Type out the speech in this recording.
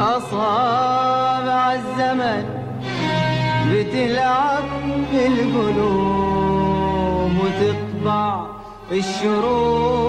أصابع الزمن بتلعب بالقلوب وتطبع الشروق.